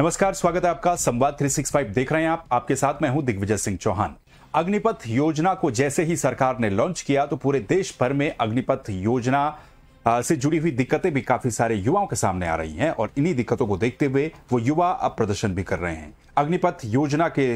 नमस्कार, स्वागत है आपका। संवाद 365 देख रहे हैं आप। आपके साथ मैं हूँ दिग्विजय सिंह चौहान। अग्निपथ योजना को जैसे ही सरकार ने लॉन्च किया तो पूरे देश भर में अग्निपथ योजना से जुड़ी हुई दिक्कतें भी काफ़ी सारे युवाओं के सामने आ रही हैं और इन्हीं दिक्कतों को देखते हुए वो युवा अब प्रदर्शन भी कर रहे हैं। अग्निपथ योजना के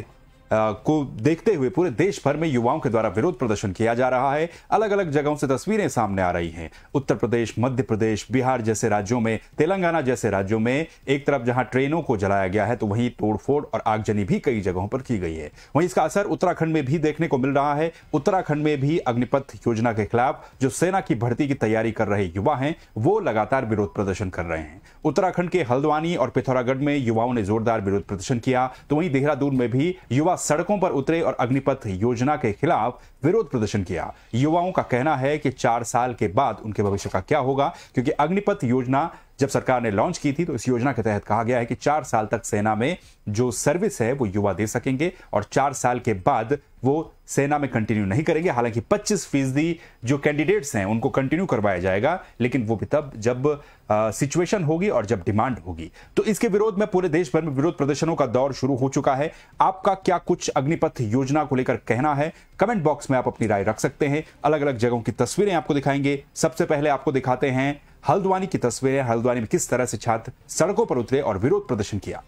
को देखते हुए पूरे देश भर में युवाओं के द्वारा विरोध प्रदर्शन किया जा रहा है। अलग अलग जगहों से तस्वीरें सामने आ रही हैं। उत्तर प्रदेश, मध्य प्रदेश, बिहार जैसे राज्यों में, तेलंगाना जैसे राज्यों में एक तरफ़ जहाँ ट्रेनों को जलाया गया है तो वहीं तोड़फोड़ और आगजनी भी कई जगहों पर की गई है। वहीं इसका असर उत्तराखंड में भी देखने को मिल रहा है। उत्तराखंड में भी अग्निपथ योजना के खिलाफ जो सेना की भर्ती की तैयारी कर रहे युवा हैं, वो लगातार विरोध प्रदर्शन कर रहे हैं। उत्तराखंड के हल्द्वानी और पिथौरागढ़ में युवाओं ने जोरदार विरोध प्रदर्शन किया तो वहीं देहरादून में भी युवा सड़कों पर उतरे और अग्निपथ योजना के खिलाफ विरोध प्रदर्शन किया। युवाओं का कहना है कि चार साल के बाद उनके भविष्य का क्या होगा? क्योंकि अग्निपथ योजना जब सरकार ने लॉन्च की थी तो इस योजना के तहत कहा गया है कि चार साल तक सेना में जो सर्विस है, वो युवा दे सकेंगे और चार साल के बाद वो सेना में कंटिन्यू नहीं करेंगे। हालाँकि 25 फ़ीसदी जो कैंडिडेट्स हैं, उनको कंटिन्यू करवाया जाएगा, लेकिन वो भी तब जब सिचुएशन होगी और जब डिमांड होगी। तो इसके विरोध में पूरे देश भर में विरोध प्रदर्शनों का दौर शुरू हो चुका है। आपका क्या कुछ अग्निपथ योजना को लेकर कहना है? कमेंट बॉक्स में आप अपनी राय रख सकते हैं। अलग अलग जगहों की तस्वीरें आपको दिखाएँगे। सबसे पहले आपको दिखाते हैं हल्द्वानी की तस्वीरें, हल्द्वानी में किस तरह से छात्र सड़कों पर उतरे और विरोध प्रदर्शन किया?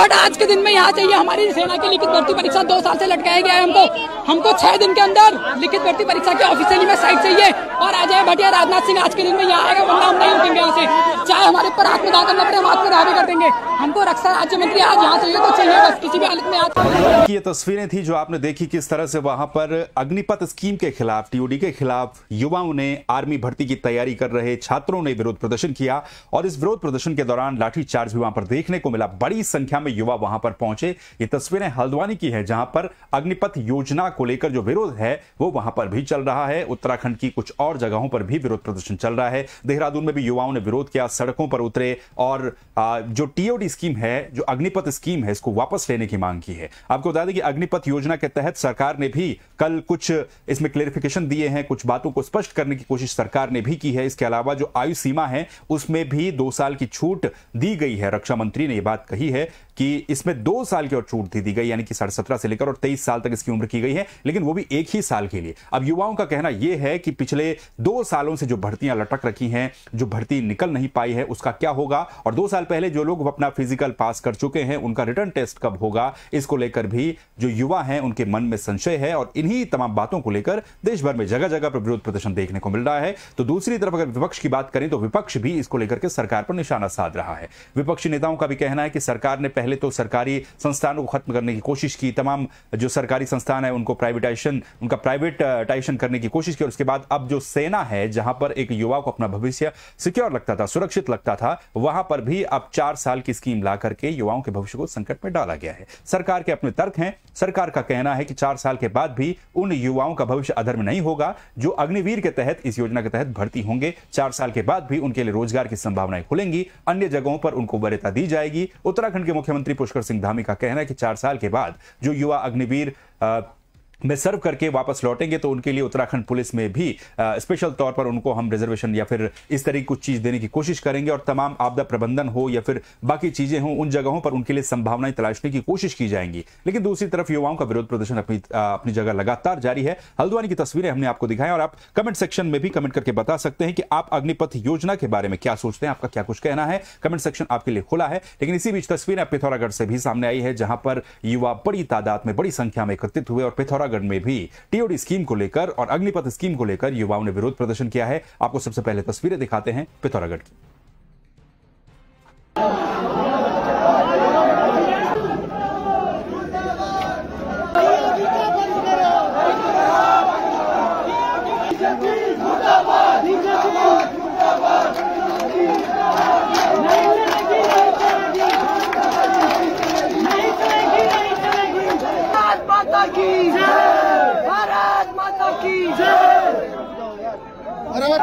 भट्ट आज के दिन में यहाँ चाहिए हमारी सेना की लिखित भर्ती परीक्षा दो साल से लटकाया गया है हमको। हमको छह दिन के अंदर लिखित भर्ती परीक्षा के ऑफिसियली में साइट चाहिए। और अजय भट्ट या राजनाथ सिंह, आज के दिन में यहाँ आएगा, वरना हम नहीं उठेंगे यहाँ से चाहे हमारे ऊपर आत्मदाह करना पड़े हम आत्मदाह भी कर देंगे। हमको रक्षा राज्य मंत्री आज यहाँ चाहिए तो चाहिए, बस किसी भी हालत में आज ये तस्वीरें थी जो आपने देखी किस तरह से वहाँ पर अग्निपथ स्कीम के खिलाफ टीओडी के खिलाफ युवाओं ने आर्मी भर्ती की तैयारी कर रहे छात्रों ने विरोध प्रदर्शन किया। और इस विरोध प्रदर्शन के दौरान लाठीचार्ज भी वहाँ पर देखने को मिला। बड़ी संख्या में युवा वहाँ पर पहुँचे। ये तस्वीरें हल्द्वानी की है, जहाँ पर अग्निपथ योजना को लेकर जो विरोध है, वो वहाँ पर भी चल रहा है। उत्तराखंड की कुछ और जगहों पर भी विरोध प्रदर्शन चल रहा है। देहरादून में भी युवाओं ने विरोध किया, सड़कों पर उतरे और जो टीओडी स्कीम है, जो अग्निपथ स्कीम है, इसको वापस लेने की मांग की है। आपको बता दें कि अग्निपथ योजना के तहत सरकार ने भी कल कुछ इसमें क्लेरिफिकेशन दिए हैं, कुछ बातों को स्पष्ट करने की कोशिश सरकार ने भी की है। इसके अलावा जो आयु सीमा है, उसमें भी दो साल की छूट दी गई है। रक्षा मंत्री ने यह बात कही है। कि इसमें दो साल की और छूट दी दी गई, यानी कि साढ़े सत्रह से लेकर और तेईस साल तक इसकी उम्र की गई है, लेकिन वो भी एक ही साल के लिए। अब युवाओं का कहना यह है कि पिछले दो सालों से जो भर्तियाँ लटक रखी हैं, जो भर्ती निकल नहीं पाई है, उसका क्या होगा? और दो साल पहले जो लोग अपना फ़िज़िकल पास कर चुके हैं, उनका रिटर्न टेस्ट कब होगा? इसको लेकर भी जो युवा हैं, उनके मन में संशय है और इन्हीं तमाम बातों को लेकर देश भर में जगह जगह पर विरोध प्रदर्शन देखने को मिल रहा है। तो दूसरी तरफ़ अगर विपक्ष की बात करें तो विपक्ष भी इसको लेकर के सरकार पर निशाना साध रहा है। विपक्षी नेताओं का भी कहना है कि सरकार ने पहले तो सरकारी संस्थानों को खत्म करने की कोशिश की, तमाम जो सरकारी संस्थान है उनको प्राइवेटाइजेशन उनका प्राइवेटाइजेशन करने की कोशिश की और उसके बाद अब जो सेना है, जहाँ पर एक युवा को अपना भविष्य सिक्योर लगता था, सुरक्षित लगता था, वहाँ पर भी अब चार साल की स्कीम ला करके युवाओं के भविष्य को संकट में डाला गया है। सरकार के अपने तर्क हैं, सरकार का कहना है कि चार साल के बाद भी उन युवाओं का भविष्य अधर्म नहीं होगा, जो अग्निवीर के तहत इस योजना के तहत भर्ती होंगे। चार साल के बाद भी उनके लिए रोज़गार की संभावनाएँ खुलेंगी, अन्य जगहों पर उनको वरीयता दी जाएगी। उत्तराखंड के मुख्यमंत्री पुष्कर सिंह धामी का कहना है कि चार साल के बाद जो युवा अग्निवीर में सर्व करके वापस लौटेंगे तो उनके लिए उत्तराखंड पुलिस में भी स्पेशल तौर पर उनको हम रिजर्वेशन या फिर इस तरह की कुछ चीज़ देने की कोशिश करेंगे और तमाम आपदा प्रबंधन हो या फिर बाकी चीज़ें हो, उन जगहों पर उनके लिए संभावनाएँ तलाशने की कोशिश की जाएँगी। लेकिन दूसरी तरफ़ युवाओं का विरोध प्रदर्शन अपनी अपनी जगह लगातार जारी है। हल्द्वानी की तस्वीरें हमने आपको दिखाई और आप कमेंट सेक्शन में भी कमेंट करके बता सकते हैं कि आप अग्निपथ योजना के बारे में क्या सोचते हैं, आपका क्या कुछ कहना है। कमेंट सेक्शन आपके लिए खुला है, लेकिन इसी बीच तस्वीरें पिथौरागढ़ से भी सामने आई है, जहाँ पर युवा बड़ी तादाद में, बड़ी संख्या में एकत्रित हुए और पिथौरागढ़ में भी टीओडी स्कीम को लेकर और अग्निपथ स्कीम को लेकर युवाओं ने विरोध प्रदर्शन किया है। आपको सबसे पहले तस्वीरें दिखाते हैं पिथौरागढ़ की माता की भारत माता की ओवर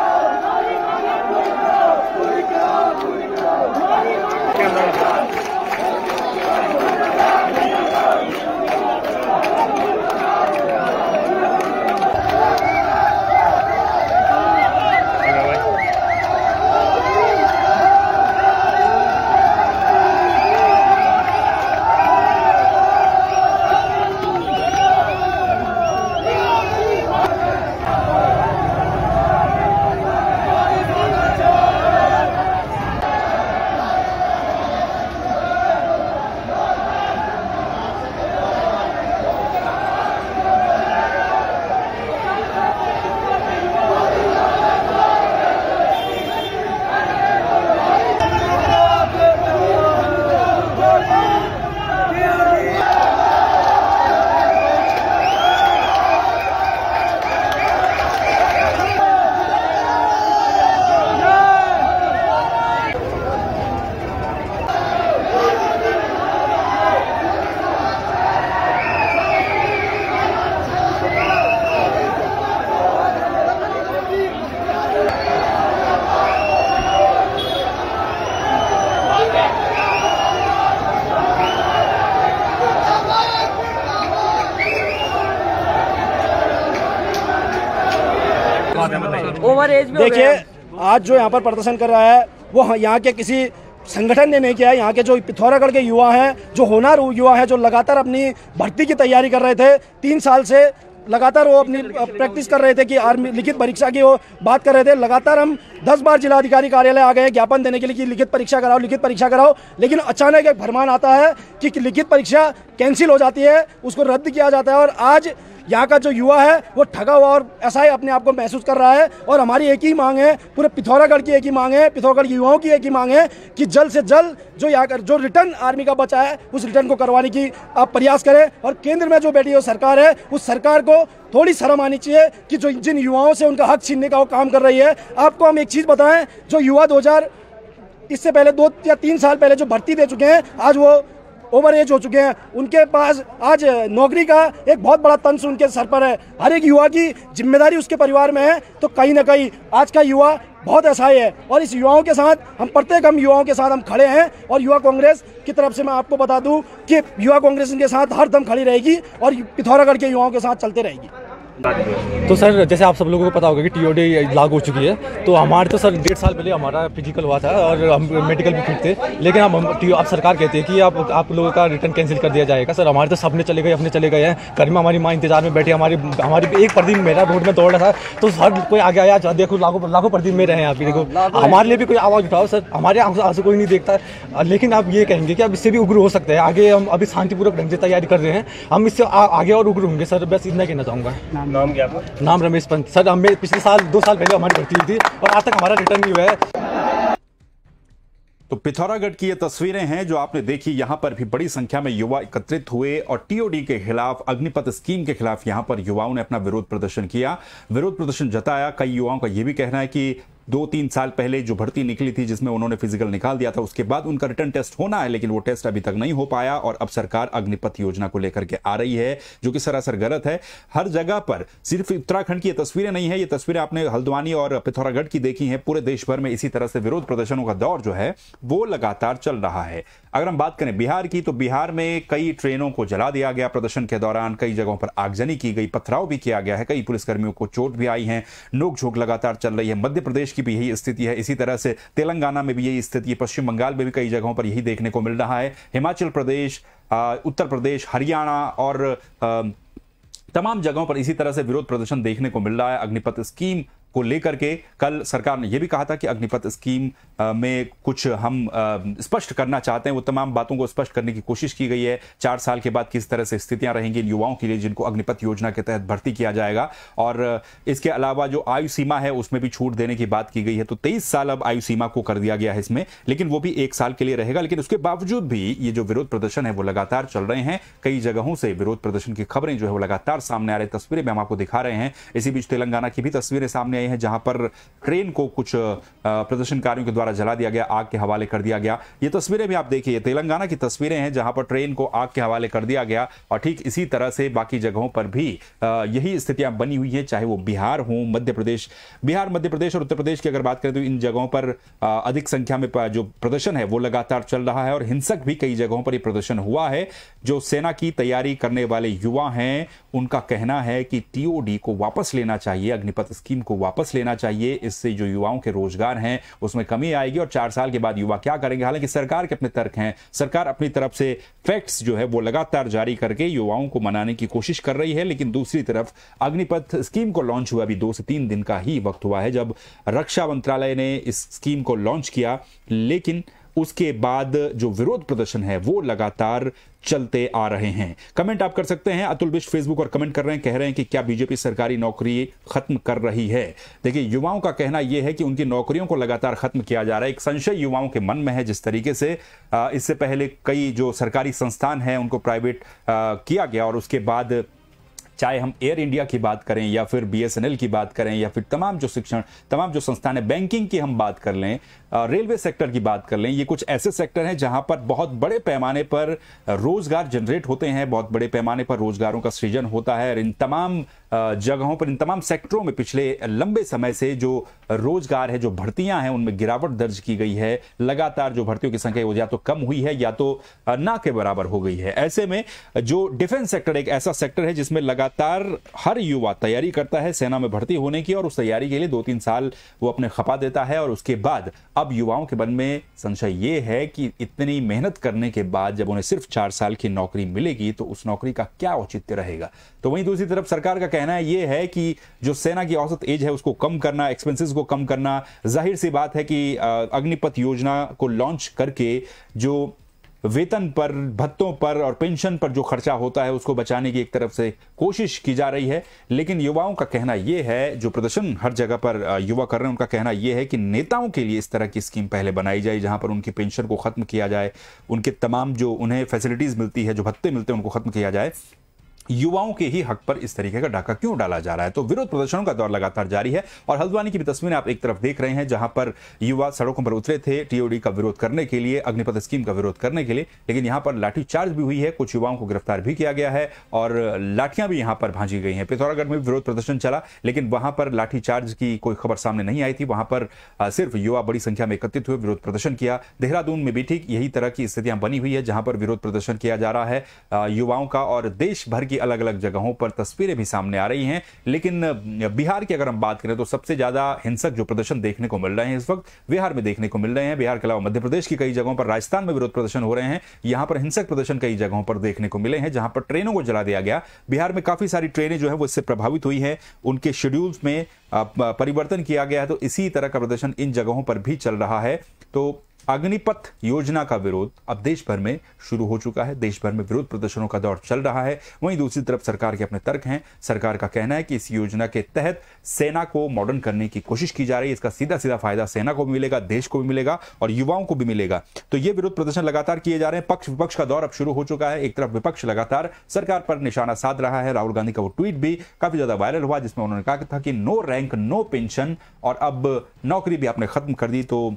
एज में देखिए आज जो यहाँ पर प्रदर्शन कर रहा है वो यहाँ के किसी संगठन ने नहीं किया है। यहाँ के जो पिथौरागढ़ के युवा हैं जो होनार युवा हैं जो लगातार अपनी भर्ती की तैयारी कर रहे थे तीन साल से लगातार वो अपनी प्रैक्टिस कर रहे थे कि आर्मी लिखित परीक्षा की वो बात कर रहे थे। लगातार हम दस बार जिलाधिकारी कार्यालय आ गए ज्ञापन देने के लिए कि लिखित परीक्षा कराओ लिखित परीक्षा कराओ। लेकिन अचानक एक फरमान आता है कि लिखित परीक्षा कैंसिल हो जाती है, उसको रद्द किया जाता है और आज यहाँ का जो युवा है, वो ठगा हुआ और ऐसा ही अपने आप को महसूस कर रहा है और हमारी एक ही मांग है, पूरे पिथौरागढ़ की एक ही मांग है, पिथौरागढ़ के युवाओं की एक ही मांग है कि जल्द से जल्द जो यहाँ का, जो रिटर्न आर्मी का बचा है, उस रिटर्न को करवाने की आप प्रयास करें और केंद्र में जो बैठी हुई सरकार है, उस सरकार को थोड़ी शर्म आनी चाहिए कि जो जिन युवाओं से उनका हक छीनने का वो काम कर रही है। आपको हम एक चीज़ बताएँ, जो युवा दो हज़ार, इससे पहले दो या तीन साल पहले जो भर्ती दे चुके हैं, आज वो ओवर एज हो चुके हैं। उनके पास आज नौकरी का एक बहुत बड़ा तंस उनके सर पर है। हर एक युवा की ज़िम्मेदारी उसके परिवार में है तो कहीं ना कहीं आज का युवा बहुत असहाय है। और इस युवाओं के साथ हम, प्रत्येक हम युवाओं के साथ हम खड़े हैं, और युवा कांग्रेस की तरफ़ से मैं आपको बता दूँ कि युवा कांग्रेस इनके साथ हर दम खड़ी रहेगी, और पिथौरागढ़ के युवाओं के साथ चलते रहेगी। तो सर जैसे आप सब लोगों को पता होगा कि टीओडी लागू हो चुकी है तो हमारे तो सर डेढ़ साल पहले हमारा फ़िज़िकल हुआ था और हम मेडिकल भी फिट थे लेकिन हम अब सरकार कहती है कि आप आप लोगों का रिटर्न कैंसिल कर दिया जाएगा। सर हमारे तो सपने चले गए अपने चले गए हैं। घर में हमारी माँ इंतज़ार में बैठी हमारी हमारी एक प्रदीप मेरा रोड में दौड़ रहा था तो हर कोई आगे आया "अच्छा, देखो लाखों लाखों प्रदीप मेरे हैं यहाँ पे देखो। हमारे लिए भी कोई आवाज़ उठाओ सर हमारे आँसू कोई नहीं देखता। लेकिन आप ये कहेंगे कि अब इससे भी उग्र हो सकते हैं। आगे हम अभी शांतिपूर्वक ढंग से तैयारी कर रहे हैं। हम इससे आगे और उग्र होंगे सर बस इतना कहना चाहूँगा। नाम क्या आपका? नाम रमेश पंत। सर हमें पिछले साल दो साल पहले हमारी भर्ती हुई थी और आज तक हमारा रिटर्न नहीं हुआ है। तो पिथौरागढ़ की ये तस्वीरें हैं जो आपने देखी। यहाँ पर भी बड़ी संख्या में युवा एकत्रित हुए और टीओडी के खिलाफ अग्निपथ स्कीम के खिलाफ यहाँ पर युवाओं ने अपना विरोध प्रदर्शन किया। विरोध प्रदर्शन जताया। कई युवाओं का यह भी कहना है कि दो तीन साल पहले जो भर्ती निकली थी, जिसमें उन्होंने फ़िज़िकल निकाल दिया था, उसके बाद उनका रिटर्न टेस्ट होना है, लेकिन वो टेस्ट अभी तक नहीं हो पाया और अब सरकार अग्निपथ योजना को लेकर के आ रही है, जो कि सरासर गलत है। हर जगह पर सिर्फ़ उत्तराखंड की ये तस्वीरें नहीं है, ये तस्वीरें आपने हल्द्वानी और पिथौरागढ़ की देखी हैं, पूरे देश भर में इसी तरह से विरोध प्रदर्शनों का दौर जो है, वो लगातार चल रहा है। अगर हम बात करें बिहार की तो बिहार में कई ट्रेनों को जला दिया गया प्रदर्शन के दौरान, कई जगहों पर आगजनी की गई, पथराव भी किया गया है, कई पुलिसकर्मियों को चोट भी आई है, नोकझोंक लगातार चल रही है। मध्य प्रदेश की भी यही स्थिति है। इसी तरह से तेलंगाना में भी यही स्थिति है। पश्चिम बंगाल में भी कई जगहों पर यही देखने को मिल रहा है। हिमाचल प्रदेश उत्तर प्रदेश, हरियाणा और तमाम जगहों पर इसी तरह से विरोध प्रदर्शन देखने को मिल रहा है। अग्निपथ स्कीम को लेकर के कल सरकार ने यह भी कहा था कि अग्निपथ स्कीम में कुछ हम स्पष्ट करना चाहते हैं। वो तमाम बातों को स्पष्ट करने की कोशिश की गई है। चार साल के बाद किस तरह से स्थितियाँ रहेंगी इन युवाओं के लिए जिनको अग्निपथ योजना के तहत भर्ती किया जाएगा। और इसके अलावा जो आयु सीमा है, उसमें भी छूट देने की बात की गई है। तो तेईस साल अब आयु सीमा को कर दिया गया है इसमें, लेकिन वो भी एक साल के लिए रहेगा। लेकिन उसके बावजूद भी ये जो विरोध प्रदर्शन है, वो लगातार चल रहे हैं। कई जगहों से विरोध प्रदर्शन की खबरें जो है, वो लगातार सामने आ रही तस्वीरें भी हम आपको दिखा रहे हैं। इसी बीच तेलंगाना की भी तस्वीरें सामने आई हैं, जहाँ पर ट्रेन को कुछ प्रदर्शनकारियों के द्वारा जला दिया गया, आग के हवाले कर दिया गया। ये तस्वीरें भी आप देखिए तेलंगाना की तस्वीरें हैं, जहाँ पर ट्रेन को आग के हवाले कर दिया गया और ठीक इसी तरह से बाकी जगहों पर भी यही स्थितियाँ बनी हुई हैं, चाहे वो बिहार हो, मध्य प्रदेश। बिहार, मध्य प्रदेश और उत्तर प्रदेश की अगर बात करें तो इन जगहों पर अधिक संख्या में जो प्रदर्शन है, वो लगातार चल रहा है और हिंसक भी कई जगहों पर यह प्रदर्शन हुआ है। जो सेना की तैयारी करने वाले युवा हैं, उनका कहना है कि टीओडी को वापस लेना चाहिए, अग्निपथ स्कीम को वापस लेना चाहिए। इससे जो युवाओं के रोज़गार हैं, उसमें कमी आएगी और चार साल के बाद युवा क्या करेंगे? हालाँकि सरकार के अपने तर्क हैं। सरकार अपनी तरफ़ से फैक्ट्स जो है, वो लगातार जारी करके युवाओं को मनाने की कोशिश कर रही है, लेकिन दूसरी तरफ़ अग्निपथ स्कीम को लॉन्च हुआ अभी दो से तीन दिन का ही वक्त हुआ है, जब रक्षा मंत्रालय ने इस स्कीम को लॉन्च किया। लेकिन उसके बाद जो विरोध प्रदर्शन है, वो लगातार चलते आ रहे हैं। कमेंट आप कर सकते हैं, अतुल बिश फेसबुक और कमेंट कर रहे हैं, कह रहे हैं कि क्या बीजेपी सरकारी नौकरी खत्म कर रही है? देखिए, युवाओं का कहना यह है कि उनकी नौकरियों को लगातार खत्म किया जा रहा है। एक संशय युवाओं के मन में है जिस तरीके से इससे पहले कई जो सरकारी संस्थान है, उनको प्राइवेट किया गया और उसके बाद चाहे हम एयर इंडिया की बात करें या फिर बीएसएनएल की बात करें या फिर तमाम जो शिक्षण, तमाम जो संस्थान है बैंकिंग की हम बात कर लें रेलवे सेक्टर की बात कर लें, ये कुछ ऐसे सेक्टर हैं जहाँ पर बहुत बड़े पैमाने पर रोज़गार जनरेट होते हैं, बहुत बड़े पैमाने पर रोजगारों का सृजन होता है और इन तमाम जगहों पर, इन तमाम सेक्टरों में पिछले लंबे समय से जो रोज़गार है, जो भर्तियाँ हैं, उनमें गिरावट दर्ज की गई है। लगातार जो भर्तियों की संख्या वो या तो कम हुई है या तो ना के बराबर हो गई है। ऐसे में जो डिफेंस सेक्टर एक ऐसा सेक्टर है जिसमें लगातार हर युवा तैयारी करता है सेना में भर्ती होने की और उस तैयारी के लिए दो तीन साल वो अपने खपा देता है और उसके बाद अब युवाओं के मन में संशय ये है कि इतनी मेहनत करने के बाद जब उन्हें सिर्फ़ चार साल की नौकरी मिलेगी तो उस नौकरी का क्या औचित्य रहेगा? तो वहीं दूसरी तरफ़ सरकार का कहना यह है कि जो सेना की औसत एज है उसको कम करना एक्सपेंसिस को कम करना, ज़ाहिर सी बात है कि अग्निपथ योजना को लॉन्च करके जो वेतन पर, भत्तों पर और पेंशन पर जो खर्चा होता है, उसको बचाने की एक तरफ़ से कोशिश की जा रही है। लेकिन युवाओं का कहना यह है, जो प्रदर्शन हर जगह पर युवा कर रहे हैं, उनका कहना यह है कि नेताओं के लिए इस तरह की स्कीम पहले बनाई जाए, जहाँ पर उनकी पेंशन को खत्म किया जाए, उनके तमाम जो उन्हें फैसिलिटीज़ मिलती है, जो भत्ते मिलते हैं, उनको खत्म किया जाए। युवाओं के ही हक पर इस तरीके का डाका क्यों डाला जा रहा है? तो विरोध प्रदर्शनों का दौर लगातार जारी है और हल्द्वानी की भी तस्वीरें आप एक तरफ़ देख रहे हैं, जहाँ पर युवा सड़कों पर उतरे थे, टीओडी का विरोध करने के लिए, अग्निपथ स्कीम का विरोध करने के लिए, लेकिन यहाँ पर लाठीचार्ज भी हुई है, कुछ युवाओं को गिरफ़्तार भी किया गया है और लाठियाँ भी यहाँ पर भांजी गई हैं। पिथौरागढ़ में विरोध प्रदर्शन चला, लेकिन वहाँ पर लाठीचार्ज की कोई खबर सामने नहीं आई थी। वहाँ पर सिर्फ़ युवा बड़ी संख्या में एकत्रित हुए, विरोध प्रदर्शन किया। देहरादून में भी ठीक यही तरह की स्थितियाँ बनी हुई है, जहाँ पर विरोध प्रदर्शन किया जा रहा है युवाओं का और देश भर की अलग अलग जगहों पर तस्वीरें भी सामने आ रही हैं। लेकिन बिहार की अगर हम बात करें तो सबसे ज़्यादा हिंसक जो प्रदर्शन देखने को मिल रहे हैं इस वक्त, बिहार में देखने को मिल रहे हैं। बिहार के अलावा मध्य प्रदेश की कई जगहों पर राजस्थान में विरोध प्रदर्शन हो रहे हैं। यहाँ पर हिंसक प्रदर्शन कई जगहों पर देखने को मिले हैं, जहाँ पर ट्रेनों को जला दिया गया। बिहार में काफ़ी सारी ट्रेनें जो है वो इससे प्रभावित हुई है। उनके शेड्यूल्स में परिवर्तन किया गया है तो इसी तरह का प्रदर्शन इन जगहों पर भी चल रहा है। तो अग्निपथ योजना का विरोध अब देश भर में शुरू हो चुका है। देश भर में विरोध प्रदर्शनों का दौर चल रहा है। वहीं दूसरी तरफ़ सरकार के अपने तर्क हैं। सरकार का कहना है कि इस योजना के तहत सेना को मॉडर्न करने की कोशिश की जा रही है। इसका सीधा सीधा फ़ायदा सेना को भी मिलेगा, देश को भी मिलेगा और युवाओं को भी मिलेगा। तो ये विरोध प्रदर्शन लगातार किए जा रहे हैं। पक्ष विपक्ष का दौर अब शुरू हो चुका है। एक तरफ़ विपक्ष लगातार सरकार पर निशाना साध रहा है। राहुल गांधी का वो ट्वीट भी काफ़ी ज़्यादा वायरल हुआ, जिसमें उन्होंने कहा था कि नो रैंक, नो पेंशन और अब नौकरी भी आपने खत्म कर दी तो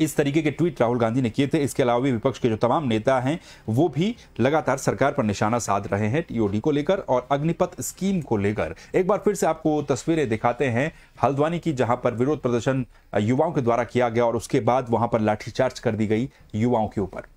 इस तरीके के ट्वीट राहुल गांधी ने किए थे। इसके अलावा भी विपक्ष के जो तमाम नेता हैं, वो भी लगातार सरकार पर निशाना साध रहे हैं टीओडी को लेकर और अग्निपथ स्कीम को लेकर। एक बार फिर से आपको तस्वीरें दिखाते हैं हल्द्वानी की, जहाँ पर विरोध प्रदर्शन युवाओं के द्वारा किया गया और उसके बाद वहाँ पर लाठीचार्ज कर दी गई युवाओं के ऊपर।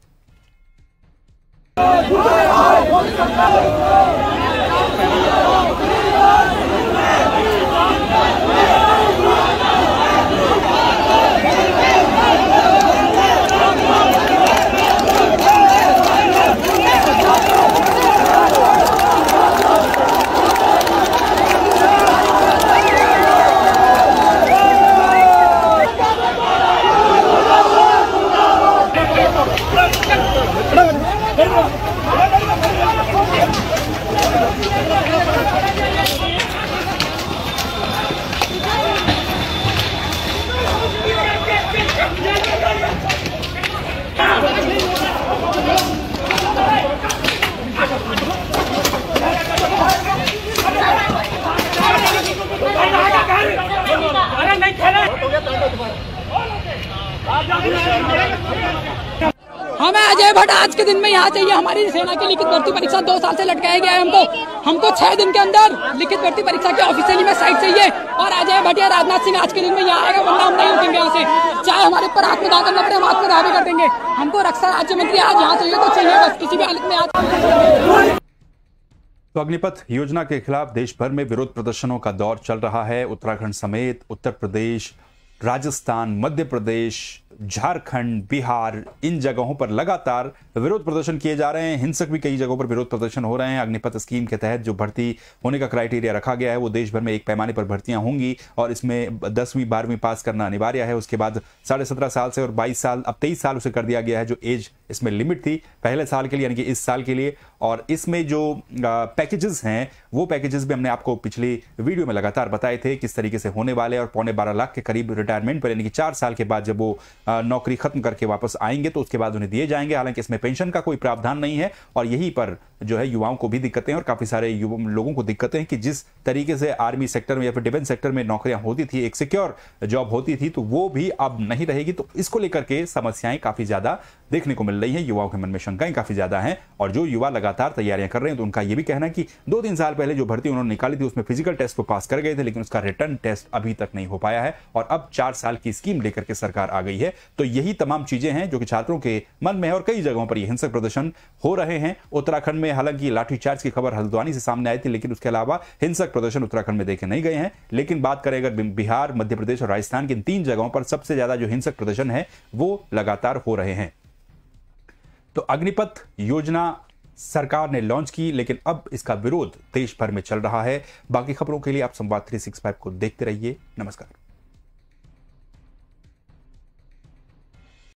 हमें अजय भट्ट आज के दिन में यहाँ चाहिए। हमारी सेना की लिखित भर्ती परीक्षा दो साल से लटकाया गया है हमको। हमको छह दिन के अंदर लिखित भर्ती परीक्षा के ऑफिशियली में साइट चाहिए। और अजय भट्ट या राजनाथ सिंह आज के दिन में यहाँ आएगा, वरना हम नहीं उठेंगे यहाँ से। चाहे हमारे ऊपर आत्मदाह करना पड़े, हम आत्मदाह भी कर देंगे। हमको रक्षा राज्य मंत्री आज यहाँ चाहिए तो चाहिए, बस किसी भी हालत में आज तो अग्निपथ योजना के खिलाफ देश भर में विरोध प्रदर्शनों का दौर चल रहा है। उत्तराखंड समेत उत्तर प्रदेश राजस्थान, मध्य प्रदेश, झारखंड, बिहार, इन जगहों पर लगातार विरोध प्रदर्शन किए जा रहे हैं। हिंसक भी कई जगहों पर विरोध प्रदर्शन हो रहे हैं। अग्निपथ स्कीम के तहत जो भर्ती होने का क्राइटेरिया रखा गया है, वो देश भर में एक पैमाने पर भर्तियाँ होंगी और इसमें दसवीं, बारहवीं पास करना अनिवार्य है। उसके बाद साढ़े सत्रह साल से और बाईस साल, अब तेईस साल उसे कर दिया गया है, जो एज इसमें लिमिट थी पहले साल के लिए, यानी कि इस साल के लिए। और इसमें जो पैकेजेस हैं, वो पैकेजेस भी हमने आपको पिछली वीडियो में लगातार बताए थे, किस तरीके से होने वाले और पौने बारह लाख के करीब रिटायरमेंट पर, यानी कि चार साल के बाद जब वो नौकरी खत्म करके वापस आएँगे तो उसके बाद उन्हें दिए जाएँगे। हालाँकि इसमें पेंशन का कोई प्रावधान नहीं है और यहीं पर जो है युवाओं को भी दिक्कतें और काफ़ी सारे युवा लोगों को दिक्कतें हैं कि जिस तरीके से आर्मी सेक्टर में या फिर डिफेंस सेक्टर में नौकरियाँ होती थी, एक सिक्योर जॉब होती थी तो वो भी अब नहीं रहेगी। तो इसको लेकर के समस्याएँ काफ़ी ज़्यादा देखने को मिल रही है। युवाओं के मन में शंकाएँ काफ़ी ज़्यादा हैं और जो युवा लगातार तैयारियाँ कर रहे हैं तो उनका यह भी कहना है कि दो तीन साल पहले जो भर्ती उन्होंने निकाली थी, उसमें फ़िज़िकल टेस्ट को पास कर गए थे, लेकिन उसका रिटर्न टेस्ट अभी तक नहीं हो पाया है और अब चार साल की स्कीम लेकर के सरकार आ गई है। तो यही तमाम चीज़ें हैं जो कि छात्रों के मन में है और कई जगहों पर यह हिंसक प्रदर्शन हो रहे हैं। उत्तराखंड में हालाँकि लाठीचार्ज की खबर हल्द्वानी से सामने आई थी, लेकिन उसके अलावा हिंसक प्रदर्शन उत्तराखंड में देखे नहीं गए हैं। लेकिन बात करें अगर बिहार, मध्य प्रदेश और राजस्थान के तीन जगहों पर सबसे ज़्यादा जो हिंसक प्रदर्शन है, वो लगातार हो रहे हैं। तो अग्निपथ योजना सरकार ने लॉन्च की, लेकिन अब इसका विरोध देश भर में चल रहा है। बाकी खबरों के लिए आप संवाद थ्री को देखते रहिए। नमस्कार।